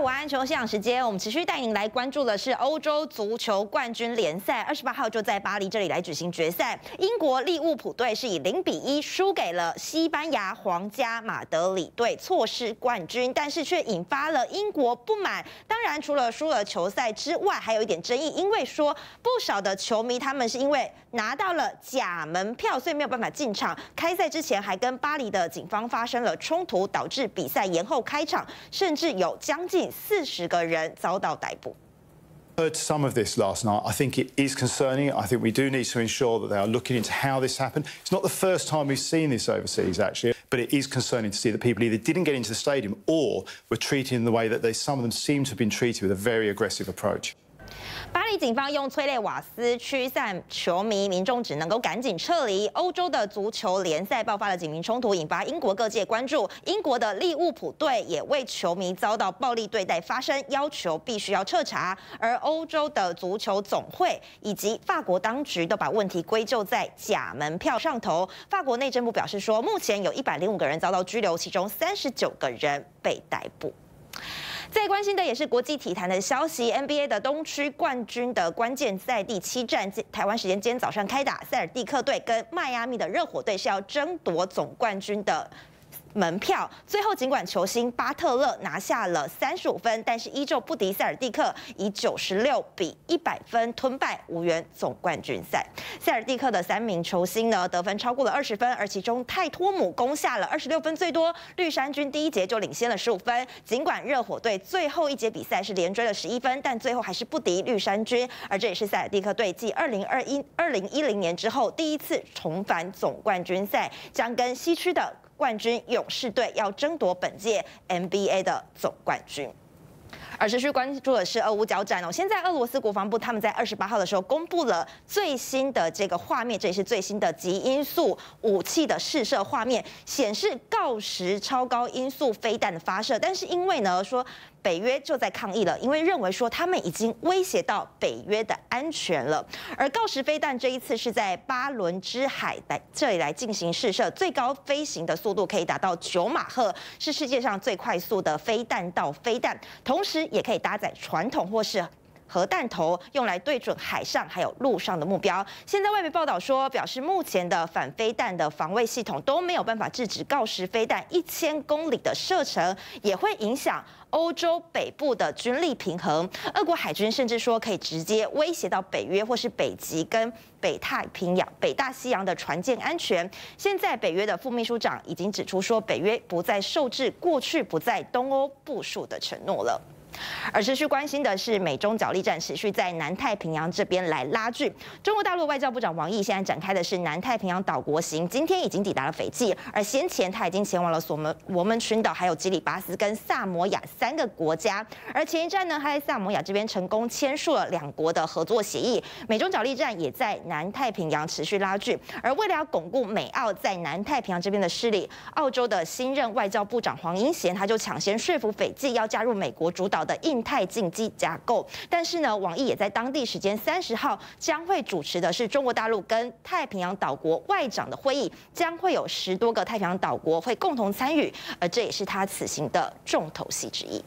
午安，球现场时间，我们持续带您来关注的是欧洲足球冠军联赛，二十八号就在巴黎这里来举行决赛。英国利物浦队是以零比一输给了西班牙皇家马德里队，错失冠军，但是却引发了英国不满。当然，除了输了球赛之外，还有一点争议，因为说不少的球迷他们是因为拿到了假门票，所以没有办法进场。开赛之前还跟巴黎的警方发生了冲突，导致比赛延后开场，甚至有将近 四十个人遭到逮捕。heard some of this last night. I think it is concerning. I think we do need to ensure that they are looking into how this happened. It's not the first time we've seen this overseas, actually, but it is concerning to see that people either didn't get into the stadium or were treated in the way that they, some of them seem to have been treated with a very aggressive approach. 巴黎警方用催泪瓦斯驱散球迷，民众只能够赶紧撤离。欧洲的足球联赛爆发了警民冲突，引发英国各界关注。英国的利物浦队也为球迷遭到暴力对待发声，要求必须要彻查。而欧洲的足球总会以及法国当局都把问题归咎在假门票上头。法国内政部表示说，目前有一百零五个人遭到拘留，其中三十九个人被逮捕。最关心的也是国际体坛的消息，NBA 的东区冠军的关键赛第七战，台湾时间今天早上开打，塞尔蒂克队跟迈阿密的热火队是要争夺总冠军的。门票最后，尽管球星巴特勒拿下了三十五分，但是依旧不敌塞尔蒂克，以九十六比一百分吞败，无缘总冠军赛。塞尔蒂克的三名球星呢，得分超过了二十分，而其中泰托姆攻下了二十六分最多。绿衫军第一节就领先了十五分，尽管热火队最后一节比赛是连追了十一分，但最后还是不敌绿衫军。而这也是塞尔蒂克队继二零二一、二零一零年之后第一次重返总冠军赛，将跟西区的。冠军勇士队要争夺本届 NBA 的总冠军，而持续关注的是俄乌交战哦。现在俄罗斯国防部他们在二十八号的时候公布了最新的这个画面，这也是最新的极音速武器的试射画面，显示锆石超高音速飞弹的发射，但是因为呢说。北约就在抗议了，因为认为说他们已经威胁到北约的安全了。而锆石飞弹这一次是在巴伦支海来这里来进行试射，最高飞行的速度可以达到九马赫，是世界上最快速的飞弹道飞弹，同时也可以搭载传统或是。核弹头用来对准海上还有陆上的目标。现在外媒报道说，表示目前的反飞弹的防卫系统都没有办法制止锆石飞弹一千公里的射程，也会影响欧洲北部的军力平衡。俄国海军甚至说可以直接威胁到北约或是北极跟北太平洋、北大西洋的船舰安全。现在北约的副秘书长已经指出说，北约不再受制过去不在东欧部署的承诺了。而持续关心的是，美中角力战持续在南太平洋这边来拉锯。中国大陆外交部长王毅现在展开的是南太平洋岛国行，今天已经抵达了斐济，而先前他已经前往了索门我们群岛、还有基里巴斯跟萨摩亚三个国家。而前一站呢，他在萨摩亚这边成功签署了两国的合作协议。美中角力战也在南太平洋持续拉锯。而为了要巩固美澳在南太平洋这边的势力，澳洲的新任外交部长黄英贤他就抢先说服斐济要加入美国主导。的印太经济架构，但是呢，网易也在当地时间三十号将会主持的是中国大陆跟太平洋岛国外长的会议，将会有十多个太平洋岛国会共同参与，而这也是他此行的重头戏之一。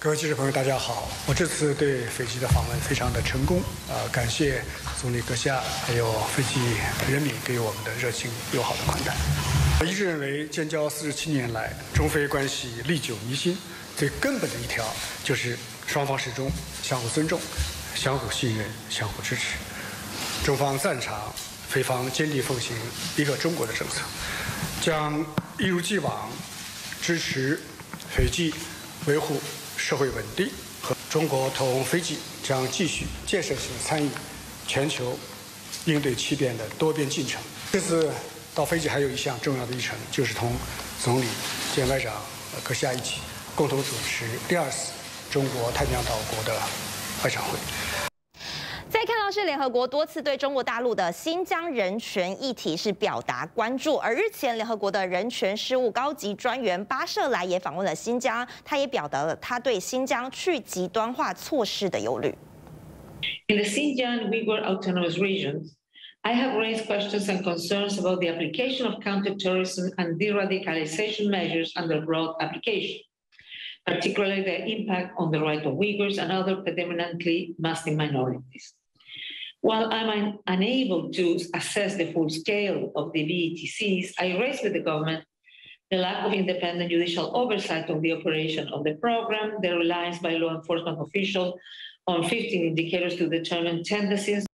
各位记者朋友，大家好，我这次对斐济的访问非常的成功，呃，感谢总理阁下还有斐济人民给我们的热情友好的款待。我一直认为，建交四十七年来，中非关系历久弥新。最根本的一条就是双方始终相互尊重、相互信任、相互支持。中方赞赏菲方坚定奉行一个中国的政策，将一如既往支持斐济维护社会稳定和中国同斐济将继续建设性参与全球应对气变的多边进程。这次到斐济还有一项重要的议程，就是同总理兼外长阁下一起。共同主持第二次中国太平洋岛国的外长会。再看到是联合国多次对中国大陆的新疆人权议题是表达关注，而日前联合国的人权事务高级专员巴舍莱也访问了新疆，他也表达了他对新疆去极端化措施的忧虑。In the Xinjiang Uyghur Autonomous Regions, I have raised questions and concerns about the application of counterterrorism and de-radicalization measures under broad application. Particularly the impact on the right of Uyghurs and other predominantly Muslim minorities. While I'm un unable to assess the full scale of the VETCs, I raised with the government the lack of independent judicial oversight of the operation of the program, the reliance by law enforcement officials on 15 indicators to determine tendencies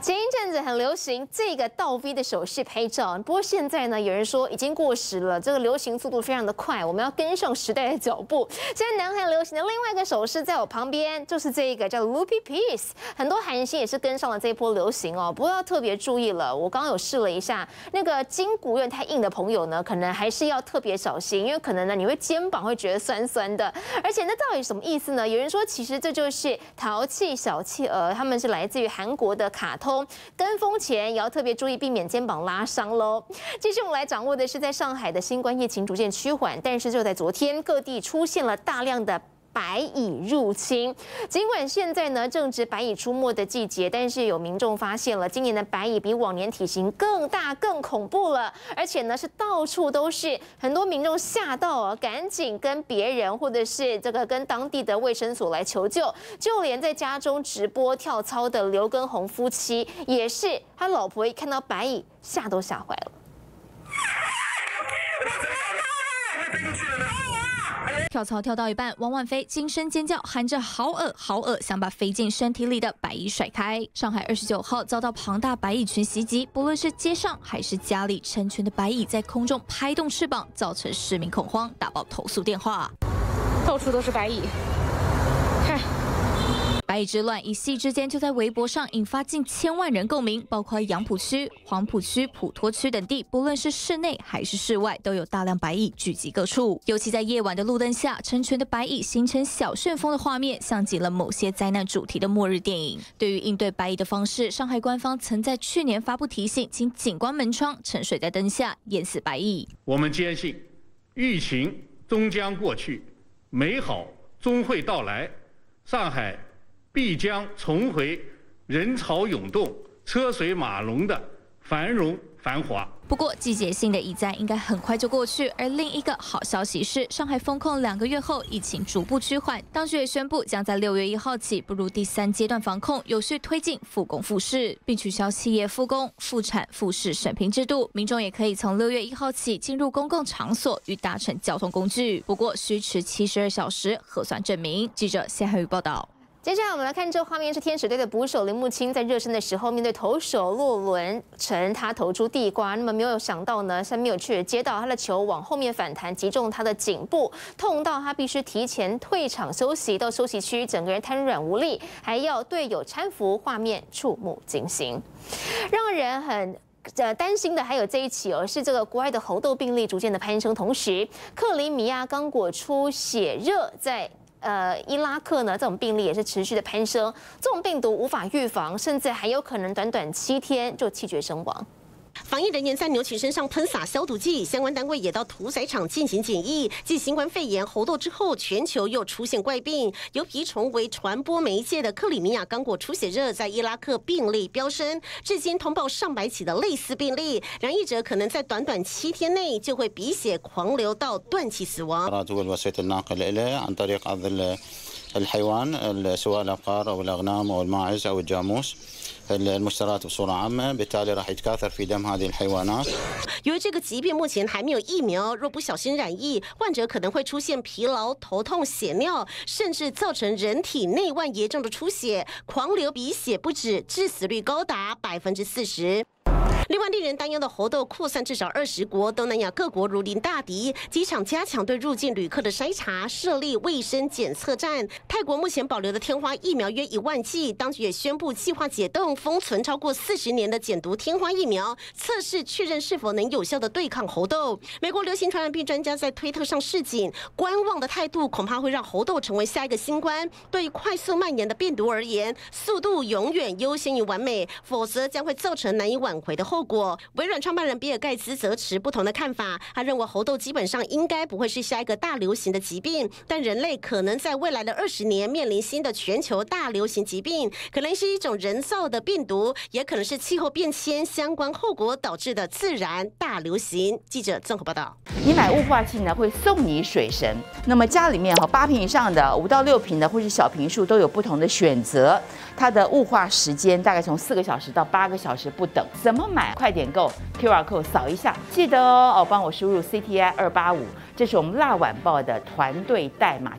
前一阵子很流行这个倒 V 的手势拍照，不过现在呢，有人说已经过时了，这个流行速度非常的快，我们要跟上时代的脚步。现在南韩流行的另外一个手势在我旁边，就是这一个叫 Loopy Piece，很多韩星也是跟上了这一波流行哦。不过要特别注意了，我刚刚有试了一下，那个筋骨有点太硬的朋友呢，可能还是要特别小心，因为可能呢你会肩膀会觉得酸酸的。而且那到底什么意思呢？有人说其实这就是淘气小企鹅，他们是来自于韩国的卡通。跟风前也要特别注意，避免肩膀拉伤喽。继续我们来掌握的是，在上海的新冠疫情逐渐趋缓，但是就在昨天，各地出现了大量的。白蚁入侵，尽管现在呢正值白蚁出没的季节，但是有民众发现了，今年的白蚁比往年体型更大、更恐怖了，而且呢是到处都是，很多民众吓到啊，赶紧跟别人或者是这个跟当地的卫生所来求救，就连在家中直播跳操的刘根红夫妻，也是他老婆一看到白蚁吓都吓坏了。跳槽跳到一半，王万飞惊声尖叫，喊着“好恶，好恶”，想把飞进身体里的白蚁甩开。上海二十九号遭到庞大白蚁群袭击，不论是街上还是家里，成群的白蚁在空中拍动翅膀，造成市民恐慌，打爆投诉电话，到处都是白蚁。白蚁之乱一夕之间就在微博上引发近千万人共鸣，包括杨浦区、黄浦区、普陀区等地，不论是室内还是室外，都有大量白蚁聚集各处。尤其在夜晚的路灯下，成群的白蚁形成小旋风的画面，像极了某些灾难主题的末日电影。对于应对白蚁的方式，上海官方曾在去年发布提醒，请紧关门窗，沉睡在灯下，淹死白蚁。我们坚信，疫情终将过去，美好终会到来。上海。必将重回人潮涌动、车水马龙的繁荣繁华。不过，季节性的疫灾应该很快就过去。而另一个好消息是，上海封控两个月后，疫情逐步趋缓，当局也宣布将在六月一号起步入第三阶段防控，有序推进复工复市，并取消企业复工、复产、复市审评制度。民众也可以从六月一号起进入公共场所与搭乘交通工具，不过需持七十二小时核酸证明。记者谢海宇报道。接下来我们来看这画面，是天使队的捕手林木清在热身的时候，面对投手洛伦成，他投出地瓜，那么没有想到呢，没有去接到他的球往后面反弹，击中他的颈部，痛到他必须提前退场休息，到休息区整个人瘫软无力，还要队友搀扶，画面触目惊心，让人很呃担心的还有这一起哦，是这个国外的猴痘病例逐渐的攀升，同时克里米亚刚果出血热在。呃，伊拉克呢，这种病例也是持续的攀升。这种病毒无法预防，甚至还有可能短短七天就气绝身亡。防疫人员在牛群身上喷洒消毒剂，相关单位也到屠宰场进行检疫。继新冠肺炎、猴痘之后，全球又出现怪病，由蜱虫为传播媒介的克里米亚刚果出血热在伊拉克病例飙升，至今通报上百起的类似病例，染疫者可能在短短七天内就会鼻血狂流到断气死亡。الحيوان سواء الابقار او الاغنام او الماعز او الجاموس 由于这个疾病目前还没有疫苗若不小心染疫患者可能会出现疲劳头痛血尿甚至造成人体内外严重的出血狂流鼻血不止致死率高达百分之四十。另外，令人担忧的猴痘扩散至少二十国，东南亚各国如临大敌，机场加强对入境旅客的筛查，设立卫生检测站。泰国目前保留的天花疫苗约一万剂，当局也宣布计划解冻封存超过四十年的减毒天花疫苗，测试确认是否能有效的对抗猴痘。美国流行传染病专家在推特上示警，观望的态度恐怕会让猴痘成为下一个新冠。对快速蔓延的病毒而言，速度永远优先于完美，否则将会造成难以挽回的后。后果。微软创办人比尔盖茨则持不同的看法，他认为猴痘基本上应该不会是下一个大流行的疾病，但人类可能在未来的二十年面临新的全球大流行疾病，可能是一种人造的病毒，也可能是气候变迁相关后果导致的自然大流行。记者综合报道。你买雾化器呢，会送你水神。那么家里面哈八平以上的、五到六平的或是小平数都有不同的选择，它的雾化时间大概从四个小时到八个小时不等。怎么买？快点购 QR code 扫一下，记得哦，帮我输入 CTI 二八五，这是我们辣晚报的团队代码。